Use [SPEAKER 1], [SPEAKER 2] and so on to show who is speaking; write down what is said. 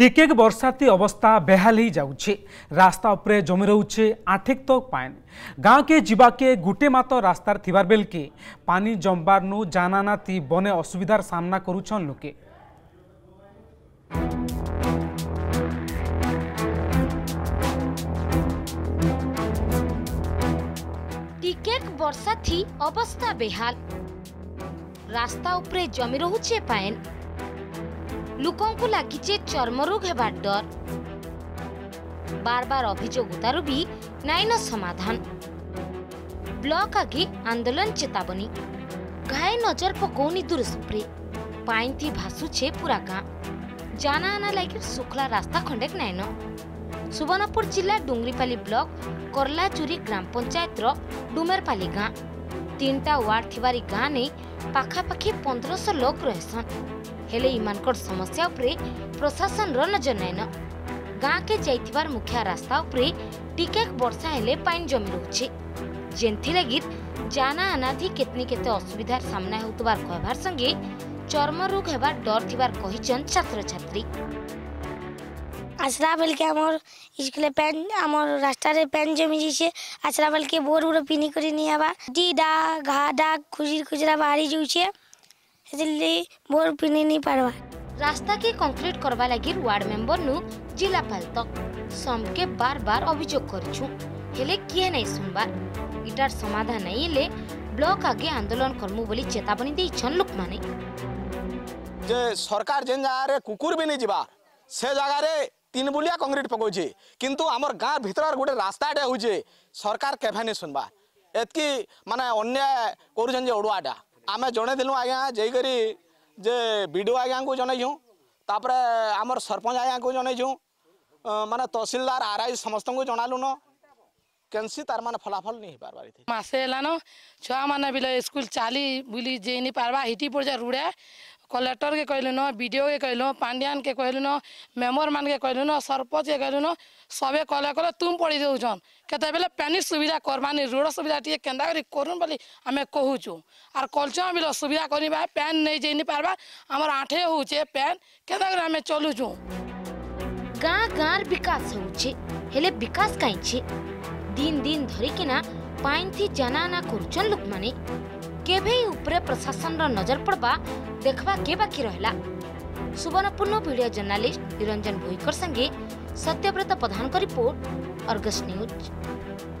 [SPEAKER 1] টিকে বর্ষাতি অবস্থা বেহাল হয়ে যাচ্ছে রাস্তা উপরে জমি রয়েছে আঠেক তক পানি গাঁকে যাকে গোটে মাত্র রাস্তার থিবার বেলকে পানি জমবার নু জানা না বনে অসুবিধার সামনা করুছন লোকে
[SPEAKER 2] টিকেক বর্ষা থি অবস্থা বেহাল রাস্তা উপরে জমি রহুছে পায়ন ଲୋକଙ୍କୁ ଲାଗିଛି ଚର୍ମରୋଗ ହେବାର ଡର ବାରବାର ଅଭିଯୋଗ ତାର ବି ନାଇଁନ ସମାଧାନ ବ୍ଲକ ଆଗେ ଆନ୍ଦୋଳନ ଚେତାବନୀ ଘାଏ ନଜର ପକଉନି ଦୂର ସୁପ୍ରେ ପାଇଁଥି ଭାସୁଛେ ପୁରା ଗାଁ জানা আনা লাগি শুখলা রাস্তা খণ্ডেক নাইন সুবর্ণপুর জেলা ডুঙ্গরিপালি ব্লক করলাচুরি গ্রাম পঞ্চায়েতর ডুমেরপালি গাঁ তিনটা ওয়ার্ড থিবারি গাঁ নেই ପାଖାପାଖି ପନ୍ଦରଶହ ଲୋକ ରହେସନ୍ ହେଲେ ଇମାନଙ୍କର ସମସ୍ୟା ଉପରେ ପ୍ରଶାସନର ନଜର ନାଇଁନ ଗାଁକେ ଯାଇଥିବାର ମୁଖିଆ ରାସ୍ତା ଉପରେ ଟିକେ ବର୍ଷା ହେଲେ ପାଣି ଜମି ରହୁଛି ଯେନ୍ଥିଲାଗି ଜାନା ଅନାଧି କେତନି କେତେ ଅସୁବିଧାର ସାମ୍ନା ହେଉଥିବାର କହିବାର ସଙ୍ଗେ ଚର୍ମରୋଗ ହେବାର ଡର ଥିବାର କହିଛନ୍ତି ଛାତ୍ରଛାତ୍ରୀ
[SPEAKER 3] আশ্রা বেলকে আমার স্কুলে প্যান আমার রাস্তারে প্যান জমে যাইছে আশ্রা বেলকে বোর উড়ো পিনি করে নিয়ে আবার ডি ডা ঘা ডা খুজির খুচরা বাহারি যাচ্ছে সেগুলি বোর পিনি নি পারবা
[SPEAKER 2] রাস্তাকে কংক্রিট করবা লাগি ওয়ার্ড মেম্বর নু জিলাপাল তক সমকে বারবার অভিযোগ করছু হেলে কিয়ে নাই শুনবার ইটার সমাধান নাই এলে ব্লক আগে আন্দোলন করমু বলি চেতাবনী দিয়েছেন লোকমানে
[SPEAKER 4] যে সরকার যে জায়গায় কুকুর বি নি যা সে জায়গায় तीन बुलिया कंक्रीट पकाऊे किंतु आमर गाँ भर गोटे रास्ताटे होजे सरकार केभे नहीं सुनवा एतकी मानने अन्याय करुन जे आम जड़े आज्ञा जाकरी जे विडो आज्ञा को जनईूँ तापर आमर सरपंच आज्ञा को जनईूँ मान तहसिलदार आर आई समस्त को जनालुन କେନ୍ସି ତାର ମାନେ ଫଳାଫଳ ନେଇ ହେଇପାରବା ଏଥିରେ
[SPEAKER 5] ମାସେ ହେଲାନ ଛୁଆମାନେ ବିଲେ ସ୍କୁଲ ଚାଲି ବୁଲି ଯେଇ ନି ପାରବା ହିଟି ପଡ଼ିଯା ରୁଡ଼େ କଲେକ୍ଟରକେ କହିଲୁନ ବିଡ଼ିଓକେ କହିଲୁ ପାଣ୍ଡିଆନକେ କହିଲୁନ ମେମ୍ବରମାନକେ କହିଲୁନ ସରପଞ୍ଚକେ କହିଲୁନ ସବେ କଲେ କଲେ ତୁମ ପଡ଼ି ଦେଉଛନ୍ କେତେବେଲେ ପାନି ସୁବିଧା କରବାନି ରୋଡ଼ ସୁବିଧା ଟିକେ କେନ୍ତା କରି କରୁନ୍ ବୋଲି ଆମେ କହୁଛୁ ଆର୍ କଲଚୁ ବିଲ ସୁବିଧା କରିବା ପେନ୍ ନେଇ ଯାଇ ନି ପାରବା ଆମର ଆଣ୍ଠେ ହଉଛେ ପେନ୍ କେନ୍ତା କରି ଆମେ ଚଲୁଛୁ
[SPEAKER 2] ଗାଁ ଗାଁର ବିକାଶ ହଉଛି ହେଲେ ବିକାଶ କାହିଁଛି दिन दिन धरिकिना पाइथि जानाना कर लोक मैंने केभे उपरे प्रशासन नजर पड़वा देखवा के बाकी रहा सुवर्णपूर्ण भिडियो जर्नालीस्ट निरंजन भोईकर संगे Satyabrata Pradhan report Argus news